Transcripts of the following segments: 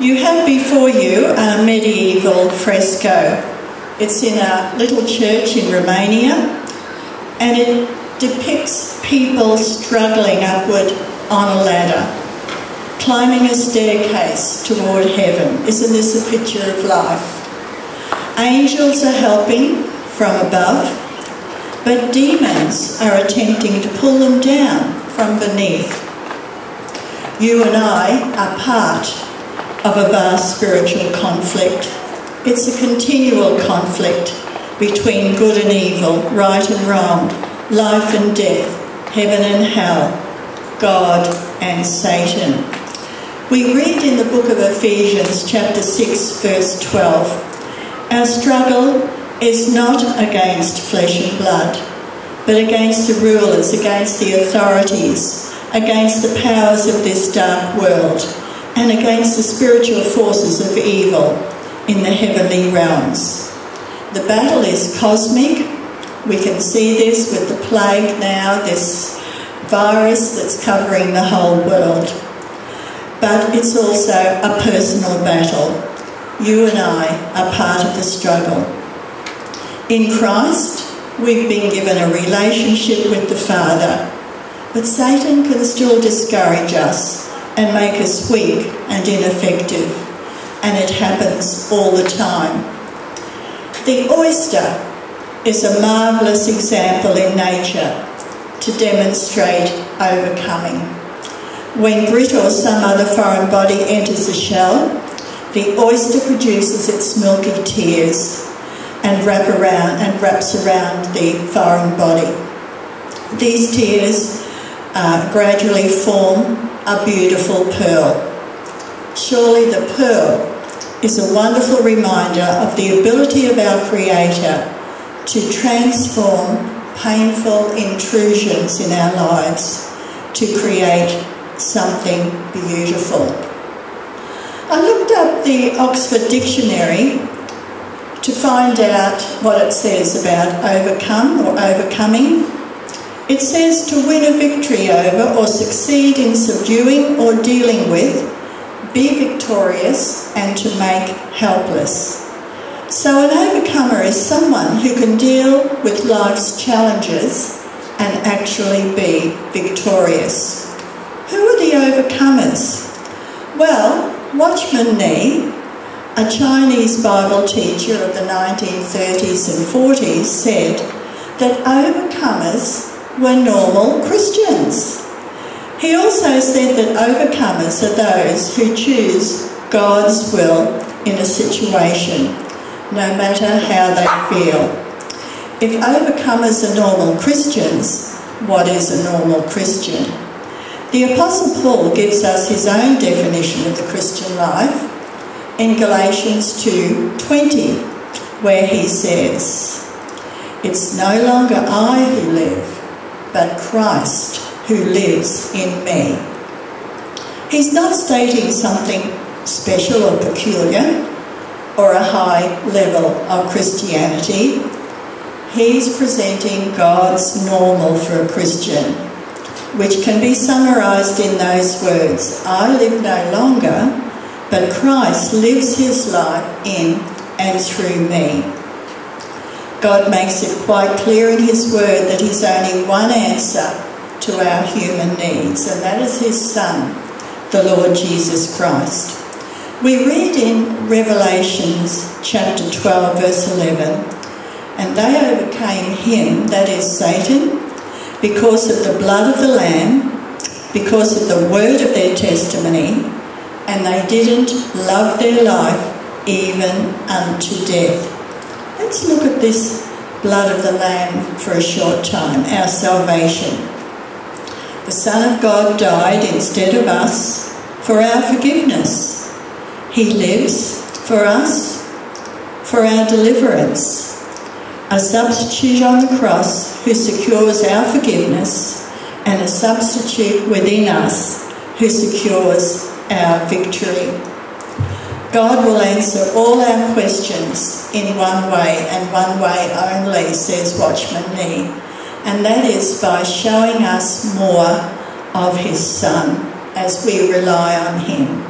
You have before you a medieval fresco. It's in a little church in Romania and it depicts people struggling upward on a ladder, climbing a staircase toward heaven. Isn't this a picture of life? Angels are helping from above, but demons are attempting to pull them down from beneath. You and I are part of a vast spiritual conflict. It's a continual conflict between good and evil, right and wrong, life and death, heaven and hell, God and Satan. We read in the book of Ephesians, chapter 6, verse 12 Our struggle is not against flesh and blood, but against the rulers, against the authorities, against the powers of this dark world and against the spiritual forces of evil in the heavenly realms. The battle is cosmic. We can see this with the plague now, this virus that's covering the whole world. But it's also a personal battle. You and I are part of the struggle. In Christ, we've been given a relationship with the Father, but Satan can still discourage us and make us weak and ineffective, and it happens all the time. The oyster is a marvellous example in nature to demonstrate overcoming. When grit or some other foreign body enters the shell, the oyster produces its milky tears and wrap around and wraps around the foreign body. These tears uh, gradually form a beautiful pearl. Surely the pearl is a wonderful reminder of the ability of our Creator to transform painful intrusions in our lives to create something beautiful. I looked up the Oxford Dictionary to find out what it says about overcome or overcoming it says to win a victory over or succeed in subduing or dealing with, be victorious, and to make helpless. So, an overcomer is someone who can deal with life's challenges and actually be victorious. Who are the overcomers? Well, Watchman Nee, a Chinese Bible teacher of the 1930s and 40s, said that overcomers were normal Christians. He also said that overcomers are those who choose God's will in a situation, no matter how they feel. If overcomers are normal Christians, what is a normal Christian? The Apostle Paul gives us his own definition of the Christian life in Galatians 2:20, where he says, It's no longer I who live, but Christ who lives in me. He's not stating something special or peculiar or a high level of Christianity. He's presenting God's normal for a Christian, which can be summarized in those words I live no longer, but Christ lives his life in and through me. God makes it quite clear in His Word that He's only one answer to our human needs, and that is His Son, the Lord Jesus Christ. We read in Revelations chapter 12, verse 11, and they overcame him, that is Satan, because of the blood of the Lamb, because of the word of their testimony, and they didn't love their life even unto death. Let's look at this blood of the Lamb for a short time, our salvation. The Son of God died instead of us for our forgiveness. He lives for us, for our deliverance. A substitute on the cross who secures our forgiveness, and a substitute within us who secures our victory. God will answer all our questions in one way and one way only, says Watchman Nee, and that is by showing us more of His Son as we rely on Him.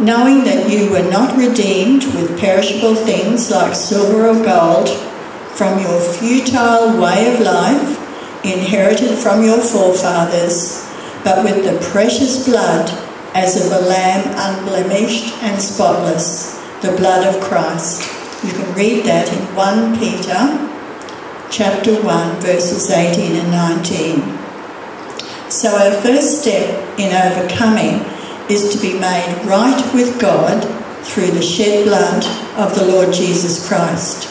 knowing that you were not redeemed with perishable things like silver or gold from your futile way of life inherited from your forefathers, but with the precious blood as of a lamb unblemished and spotless, the blood of Christ. You can read that in 1 Peter chapter 1 verses 18 and 19. So our first step in overcoming is to be made right with God through the shed blood of the Lord Jesus Christ.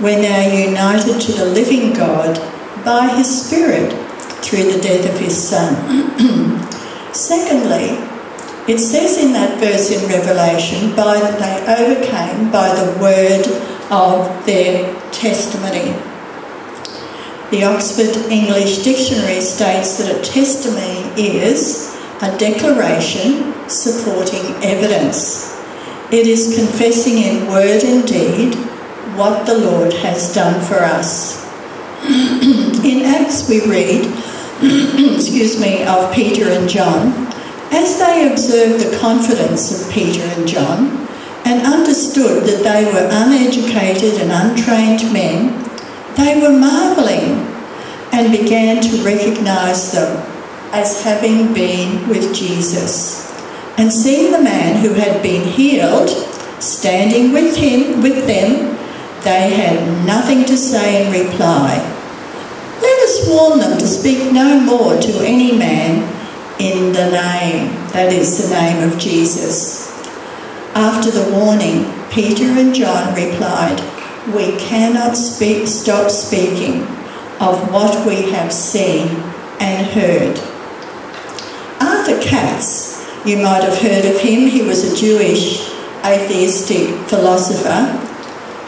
We're now united to the living God by his Spirit through the death of his Son. Secondly, it says in that verse in Revelation, by they overcame by the word of their testimony. The Oxford English Dictionary states that a testimony is a declaration supporting evidence. It is confessing in word and deed what the Lord has done for us. in Acts, we read, excuse me, of Peter and John. As they observed the confidence of Peter and John and understood that they were uneducated and untrained men, they were marvelling and began to recognize them as having been with Jesus. And seeing the man who had been healed standing with him with them, they had nothing to say in reply. Let us warn them to speak no more to any man in the name, that is the name of Jesus. After the warning, Peter and John replied, We cannot speak, stop speaking of what we have seen and heard. Arthur Katz, you might have heard of him, he was a Jewish atheistic philosopher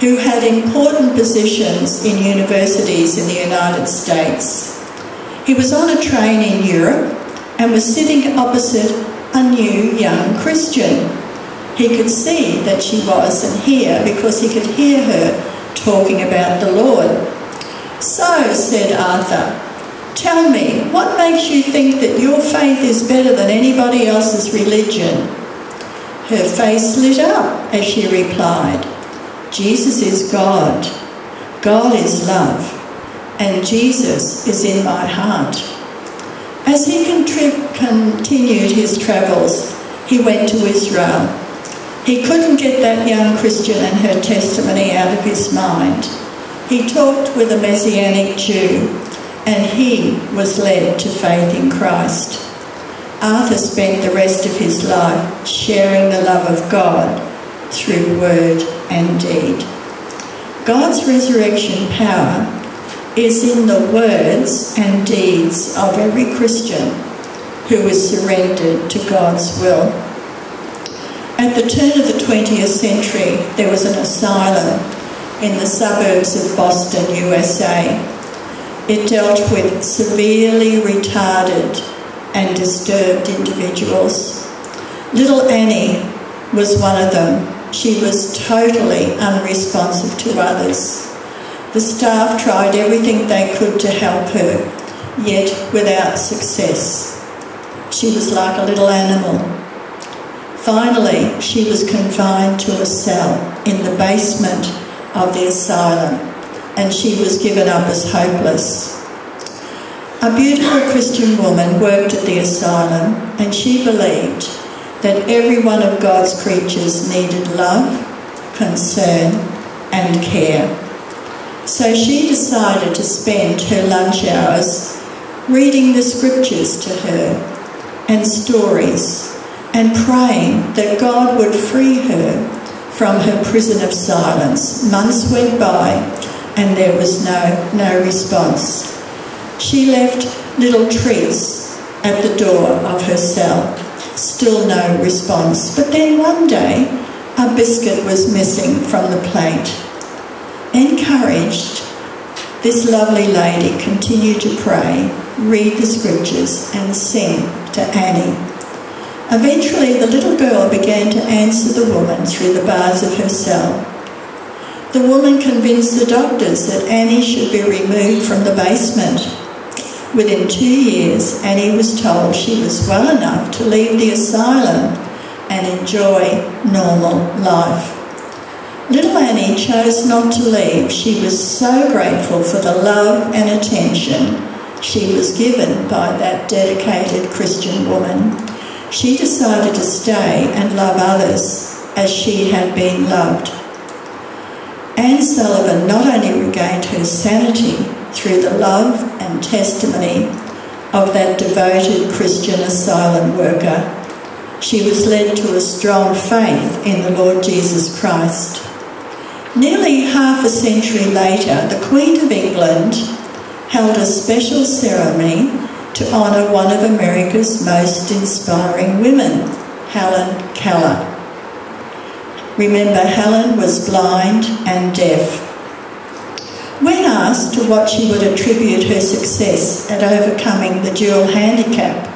who had important positions in universities in the United States. He was on a train in Europe and was sitting opposite a new young Christian. He could see that she wasn't here because he could hear her talking about the Lord. So, said Arthur, tell me, what makes you think that your faith is better than anybody else's religion? Her face lit up as she replied, Jesus is God. God is love. And Jesus is in my heart. As he continued his travels, he went to Israel. He couldn't get that young Christian and her testimony out of his mind. He talked with a Messianic Jew, and he was led to faith in Christ. Arthur spent the rest of his life sharing the love of God through word and deed. God's resurrection power is in the words and deeds of every Christian who is surrendered to God's will. At the turn of the 20th century, there was an asylum in the suburbs of Boston, USA. It dealt with severely retarded and disturbed individuals. Little Annie was one of them. She was totally unresponsive to others. The staff tried everything they could to help her, yet without success. She was like a little animal. Finally, she was confined to a cell in the basement of the asylum, and she was given up as hopeless. A beautiful Christian woman worked at the asylum, and she believed that every one of God's creatures needed love, concern, and care. So she decided to spend her lunch hours reading the scriptures to her and stories and praying that God would free her from her prison of silence. Months went by and there was no, no response. She left little treats at the door of her cell. Still no response. But then one day, a biscuit was missing from the plate. Encouraged, this lovely lady continued to pray, read the scriptures, and sing to Annie. Eventually, the little girl began to answer the woman through the bars of her cell. The woman convinced the doctors that Annie should be removed from the basement. Within two years, Annie was told she was well enough to leave the asylum and enjoy normal life. Little Annie chose not to leave. She was so grateful for the love and attention she was given by that dedicated Christian woman. She decided to stay and love others as she had been loved. Anne Sullivan not only regained her sanity through the love and testimony of that devoted Christian asylum worker, she was led to a strong faith in the Lord Jesus Christ. Nearly half a century later, the Queen of England held a special ceremony to honour one of America's most inspiring women, Helen Keller. Remember, Helen was blind and deaf. When asked to what she would attribute her success at overcoming the dual handicap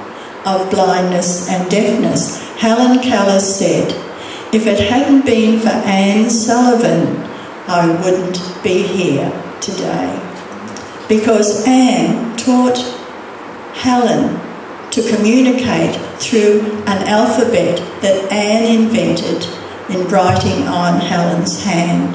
of blindness and deafness, Helen Keller said, If it hadn't been for Anne Sullivan, I wouldn't be here today. Because Anne taught Helen to communicate through an alphabet that Anne invented in writing on Helen's hand.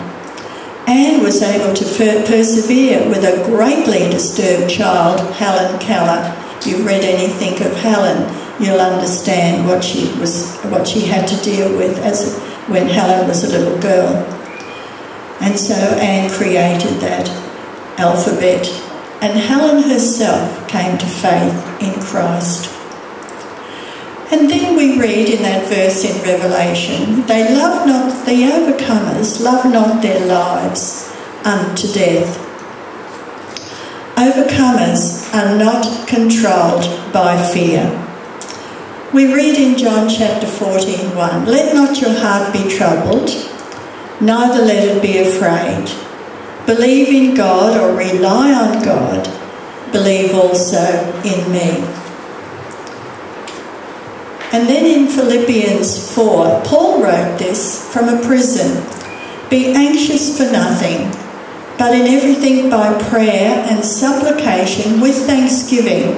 Anne was able to persevere with a greatly disturbed child, Helen Keller. You've read anything of Helen, you'll understand what she was, what she had to deal with as when Helen was a little girl. And so Anne created that alphabet, and Helen herself came to faith in Christ. And then we read in that verse in Revelation, they love not, the overcomers love not their lives unto death. Overcomers are not controlled by fear. We read in John chapter 14 1 Let not your heart be troubled, neither let it be afraid. Believe in God or rely on God, believe also in me. And then in Philippians 4, Paul wrote this from a prison Be anxious for nothing, but in everything by prayer and supplication with thanksgiving,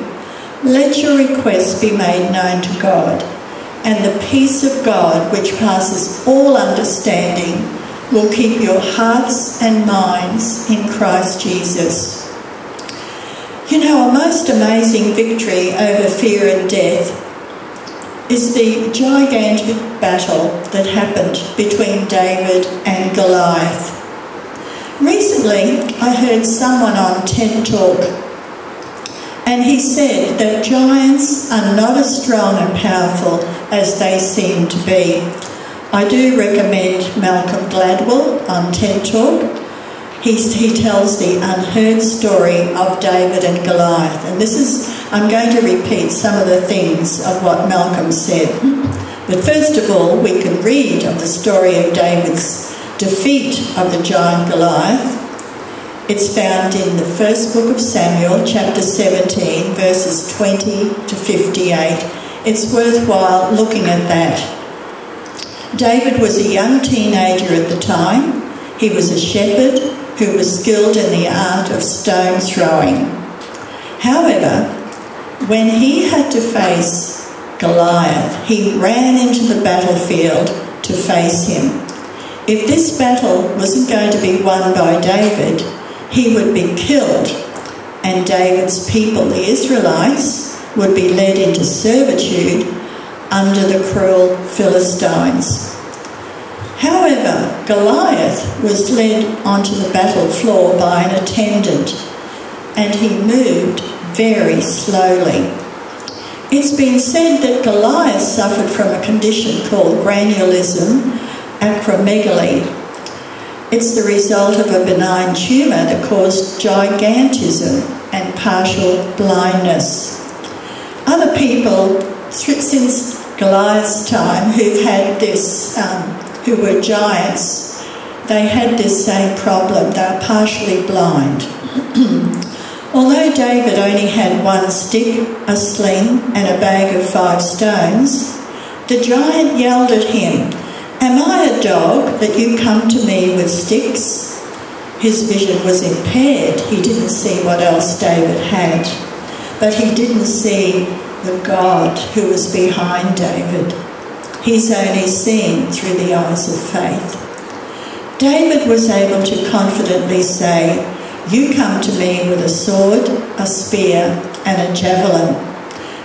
let your requests be made known to God. And the peace of God, which passes all understanding, will keep your hearts and minds in Christ Jesus. You know, a most amazing victory over fear and death is the gigantic battle that happened between David and Goliath. Recently, I heard someone on TED Talk, and he said that giants are not as strong and powerful as they seem to be. I do recommend Malcolm Gladwell on TED Talk. He, he tells the unheard story of David and Goliath. And this is, I'm going to repeat some of the things of what Malcolm said. But first of all, we can read of the story of David's defeat of the giant Goliath. It's found in the first book of Samuel, chapter 17, verses 20 to 58. It's worthwhile looking at that. David was a young teenager at the time. He was a shepherd who was skilled in the art of stone throwing. However, when he had to face Goliath, he ran into the battlefield to face him. If this battle wasn't going to be won by David, he would be killed, and David's people, the Israelites, would be led into servitude under the cruel Philistines. However, Goliath was led onto the battle floor by an attendant and he moved very slowly. It's been said that Goliath suffered from a condition called granulosa acromegaly. It's the result of a benign tumour that caused gigantism and partial blindness. Other people, since Goliath's time, who've had this um, who were giants, they had this same problem. They were partially blind. Although David only had one stick, a sling, and a bag of five stones, the giant yelled at him, Am I a dog that you come to me with sticks? His vision was impaired. He didn't see what else David had. But he didn't see the God who was behind David. he's only seen through the eyes of faith. David was able to confidently say, You come to me with a sword, a spear, and a javelin,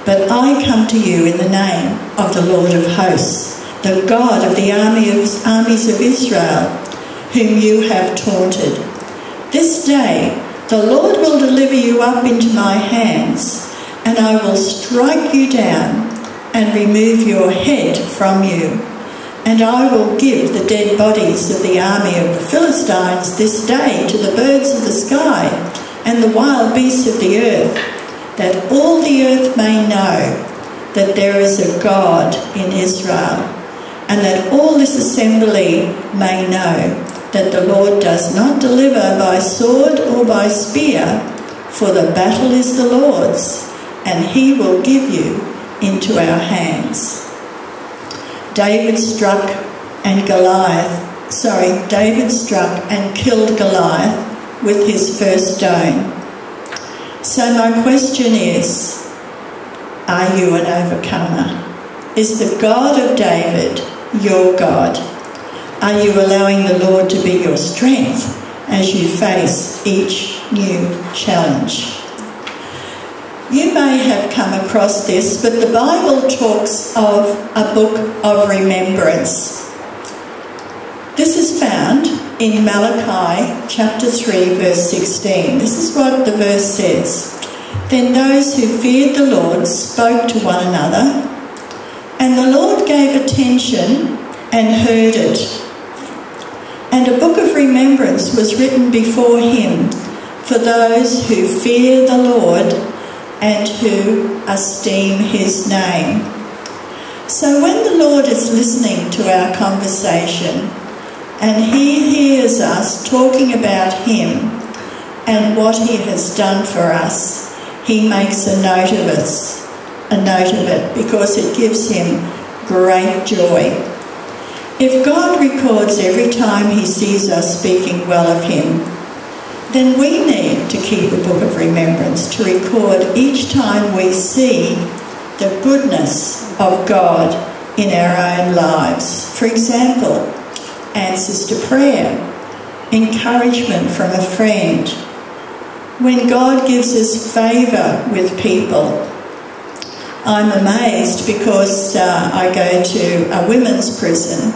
but I come to you in the name of the Lord of hosts, the God of the army of, armies of Israel, whom you have taunted. This day the Lord will deliver you up into my hands, and I will strike you down and remove your head from you. And I will give the dead bodies of the army of the Philistines this day to the birds of the sky and the wild beasts of the earth, that all the earth may know that there is a God in Israel, and that all this assembly may know that the Lord does not deliver by sword or by spear, for the battle is the Lord's, and he will give you into our hands. David struck and Goliath, sorry, David struck and killed Goliath with his first stone. So my question is, are you an overcomer? Is the God of David your God? Are you allowing the Lord to be your strength as you face each new challenge? You may have come across this, but the Bible talks of a book of remembrance. This is found in Malachi chapter 3, verse 16. This is what the verse says Then those who feared the Lord spoke to one another, and the Lord gave attention and heard it and a book of remembrance was written before him for those who fear the Lord and who esteem his name. So when the Lord is listening to our conversation and he hears us talking about him and what he has done for us, he makes a note of us, a note of it, because it gives him great joy. If God records every time he sees us speaking well of him, then we need to keep a book of remembrance to record each time we see the goodness of God in our own lives. For example, answers to prayer, encouragement from a friend, when God gives us favour with people. I'm amazed because uh, I go to a women's prison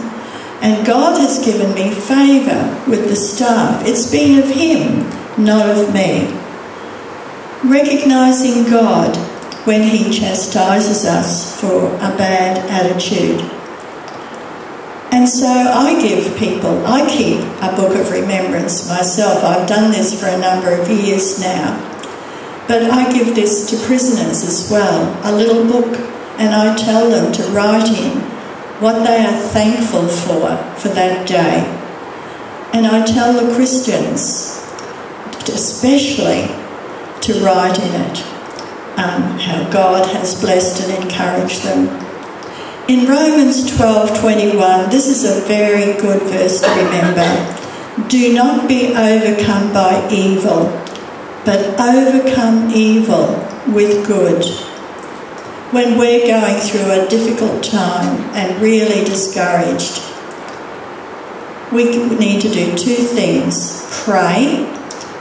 and God has given me favour with the staff. It's been of Him, not of me. Recognising God when He chastises us for a bad attitude. And so I give people, I keep a book of remembrance myself. I've done this for a number of years now. But I give this to prisoners as well, a little book, and I tell them to write in what they are thankful for for that day. And I tell the Christians, especially, to write in it um, how God has blessed and encouraged them. In Romans 12:21, this is a very good verse to remember. Do not be overcome by evil, but overcome evil with good when we're going through a difficult time and really discouraged, we need to do two things pray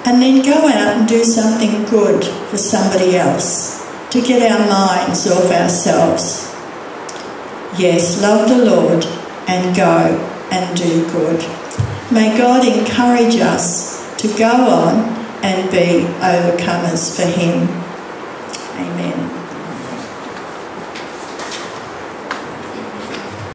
and then go out and do something good for somebody else to get our minds off ourselves. Yes, love the Lord and go and do good. May God encourage us to go on and be overcomers for Him. Amen.